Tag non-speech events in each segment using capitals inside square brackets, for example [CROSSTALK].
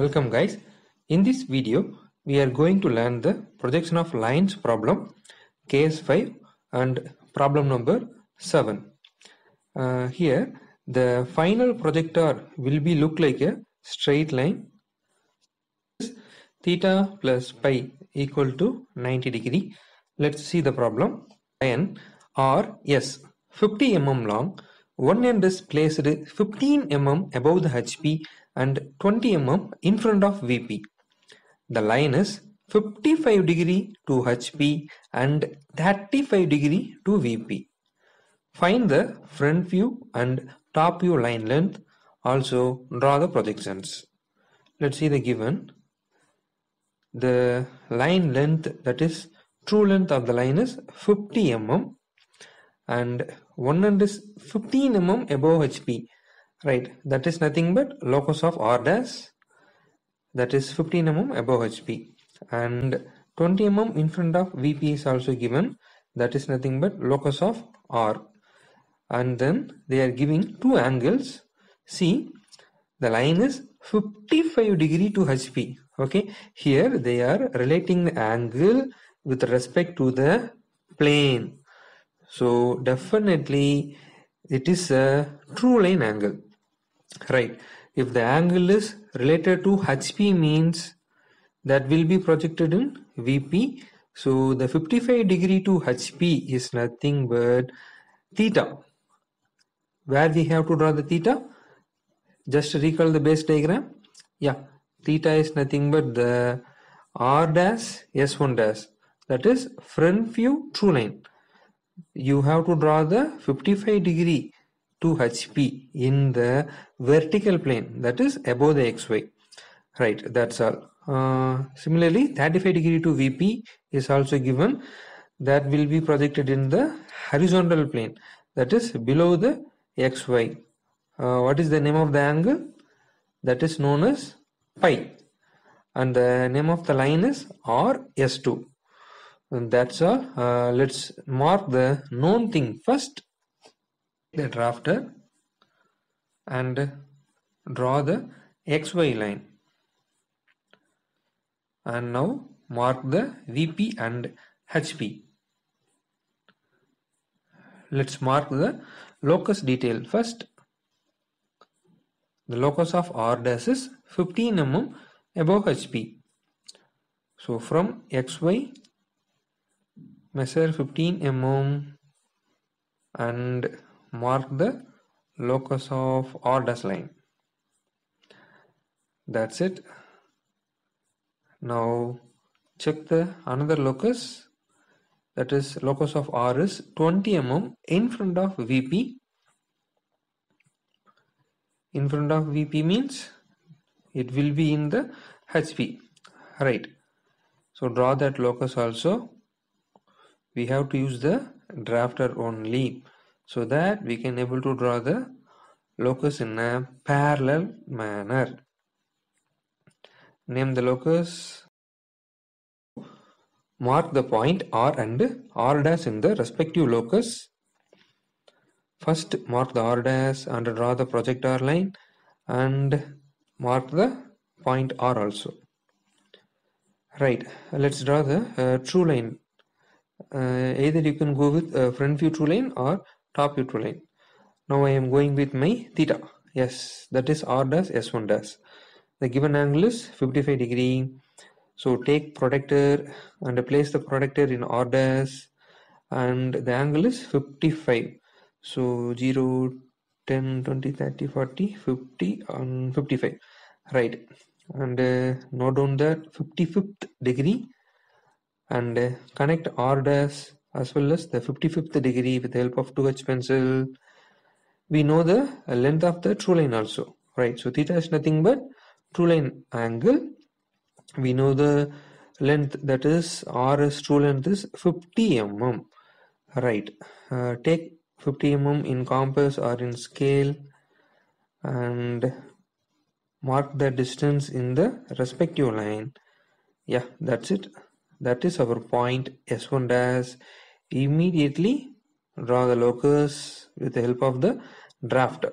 Welcome guys. In this video, we are going to learn the projection of lines problem case 5 and problem number 7. Uh, here, the final projector will be look like a straight line theta plus pi equal to 90 degree. Let's see the problem. Line or S 50 mm long, one end is placed 15 mm above the HP and 20 mm in front of VP. The line is 55 degree to HP and 35 degree to VP. Find the front view and top view line length. Also draw the projections. Let's see the given. The line length that is true length of the line is 50 mm and one end is 15 mm above HP right. That is nothing but locus of r dash. That is 15 mm above HP and 20 mm in front of VP is also given. That is nothing but locus of r. And then they are giving two angles. See the line is 55 degree to HP okay. Here they are relating the angle with respect to the plane. So definitely it is a true line angle right. If the angle is related to hp means that will be projected in vp so the 55 degree to hp is nothing but theta where we have to draw the theta. Just recall the base diagram. Yeah theta is nothing but the r dash s1 dash. That is front view true line. You have to draw the 55 degree to HP in the vertical plane that is above the XY right? That's all. Uh, similarly 35 degree to VP is also given. That will be projected in the horizontal plane that is below the XY uh, what is the name of the angle? That is known as pi. And the name of the line is RS2 and that's all. Uh, let's mark the known thing first the drafter and draw the xy line. And now mark the vp and hp let's mark the locus detail first. The locus of r dash is 15 mm above hp so from xy measure 15 mm and mark the locus of r dash line. That's it. Now check the another locus. That is locus of r is 20 mm in front of vp in front of vp means it will be in the hp right. So draw that locus also. We have to use the drafter only so that we can able to draw the locus in a parallel manner. Name the locus. Mark the point r and r dash in the respective locus. First mark the r dash and draw the projector line and mark the point r also. Right let's draw the uh, true line. Uh, either you can go with uh, front view true line or top true line now I am going with my theta. Yes that is r dash s1 dash. The given angle is 55 degree. So take protractor and place the protractor in r dash and the angle is 55 so 0 10 20 30 40 50 and 55 right. And uh, note down that 55th degree. And uh, connect R dash as well as the 55th degree with the help of 2H pencil. We know the length of the true line also, right? So theta is nothing but true line angle. We know the length that is R is true length is 50 mm, right? Uh, take 50 mm in compass or in scale and mark the distance in the respective line. Yeah, that's it that is our point. S1 dash. Immediately draw the locus with the help of the drafter.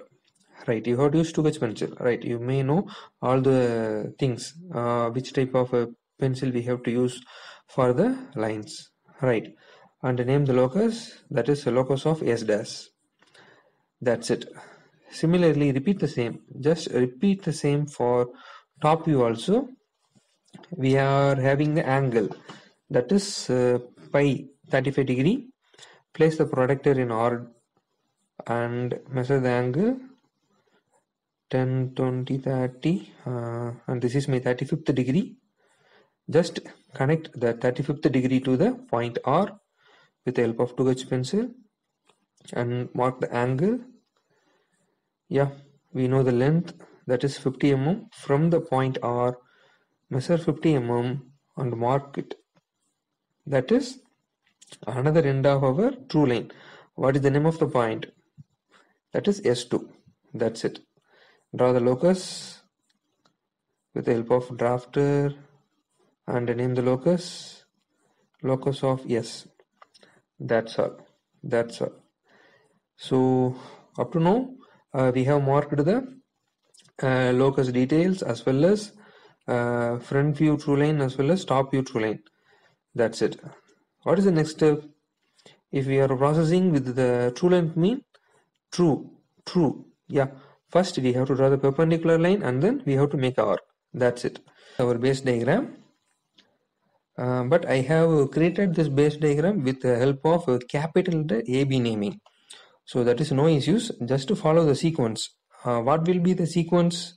Right you have to use 2h pencil. Right you may know all the things uh, which type of a pencil we have to use for the lines. Right and name the locus. That is the locus of s dash. That's it. Similarly repeat the same. Just repeat the same for top view also we are having the angle. That is uh, pi 35 degree. Place the protractor in R and measure the angle. 10 20 30 uh, and this is my 35th degree. Just connect the 35th degree to the point R with the help of 2H pencil and mark the angle. Yeah we know the length. That is 50 mm from the point R measure 50 mm and mark it. That is another end of our true line. What is the name of the point? That is S2 that's it. Draw the locus with the help of drafter and name the locus. Locus of S. That's all. That's all. So up to now uh, we have marked the uh, locus details as well as uh, front view true line as well as top view true line. That's it. What is the next step? If we are processing with the true length mean true true yeah. First we have to draw the perpendicular line and then we have to make our that's it. Our base diagram. Uh, but I have created this base diagram with the help of a capital AB naming. So that is no issues. Just to follow the sequence. Uh, what will be the sequence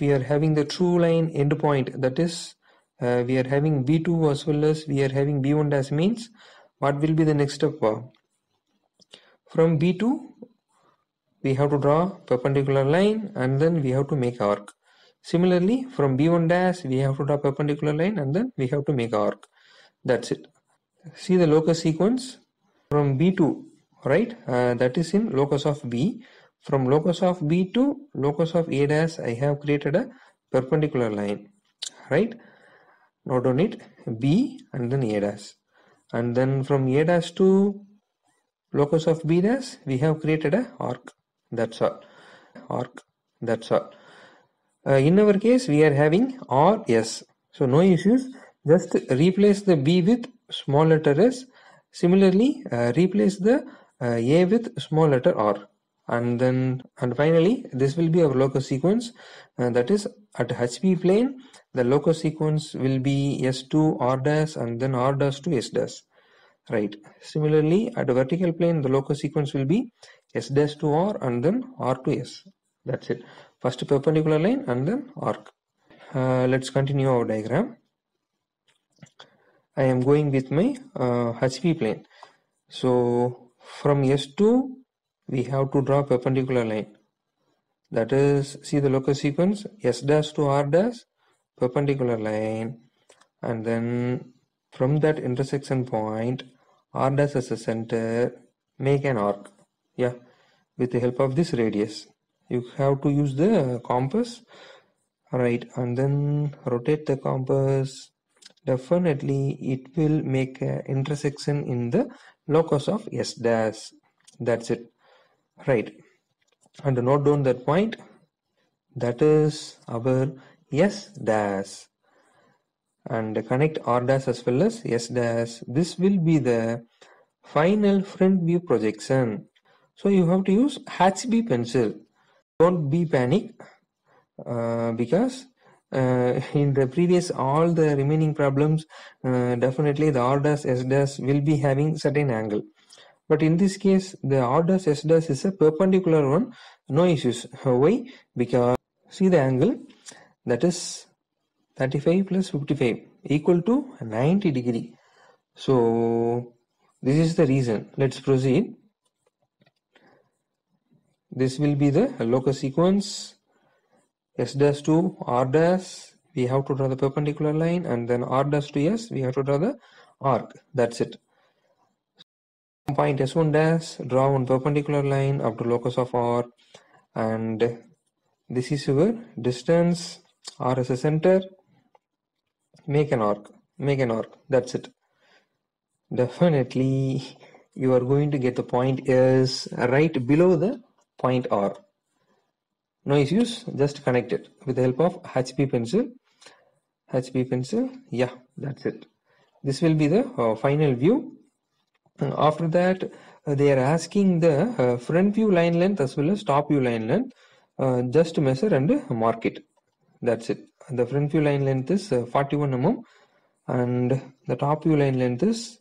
we are having the true line endpoint that is uh, we are having b2 as well as we are having b1 dash means what will be the next step from b2 we have to draw perpendicular line and then we have to make arc. Similarly from b1 dash we have to draw perpendicular line and then we have to make arc. That's it. See the locus sequence. From b2 right uh, that is in locus of b from locus of b to locus of a dash i have created a perpendicular line right? Not on it b and then a dash. And then from a dash to locus of b dash we have created a arc. That's all. Arc. That's all. Uh, in our case we are having rs so no issues. Just replace the b with small letter s. Similarly uh, replace the uh, a with small letter r and then and finally this will be our locus sequence uh, that is at hp plane the locus sequence will be s2 r dash and then r dash to s dash. Right. Similarly at vertical plane the locus sequence will be s dash to r and then r to s. That's it. First perpendicular line and then arc. Uh, let's continue our diagram. I am going with my uh, hp plane. So from s2 we have to draw perpendicular line. That is see the locus sequence? S dash to r dash perpendicular line. And then from that intersection point r dash as a center make an arc yeah with the help of this radius. You have to use the compass right and then rotate the compass. Definitely it will make an intersection in the locus of s dash. That's it right. And note down that point that is our s dash. And connect r dash as well as s dash this will be the final front view projection. So you have to use hb pencil. Don't be panic uh, because uh, [LAUGHS] in the previous all the remaining problems uh, definitely the r dash s dash will be having certain angle but in this case the r dash s dash is a perpendicular one. No issues. Why? Because see the angle. That is 35 plus 55 equal to 90 degree. So this is the reason. Let's proceed. This will be the locus sequence. S dash to r dash. We have to draw the perpendicular line and then r dash to s we have to draw the arc. That's it point S1 dash, draw one perpendicular line up to locus of R and this is your distance R as a center, make an arc, make an arc, that's it. Definitely you are going to get the point is right below the point R. no issues just connect it with the help of hb pencil hb pencil yeah that's it this will be the uh, final view after that uh, they are asking the uh, front view line length as well as top view line length uh, just measure and mark it. That's it. The front view line length is uh, 41 mm and the top view line length is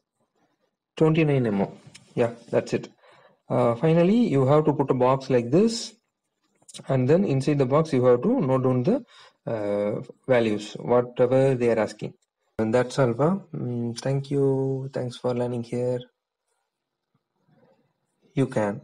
29 mm. Yeah that's it. Uh, finally you have to put a box like this and then inside the box you have to note down the uh, values whatever they are asking. And that's all mm, thank you. Thanks for learning here you can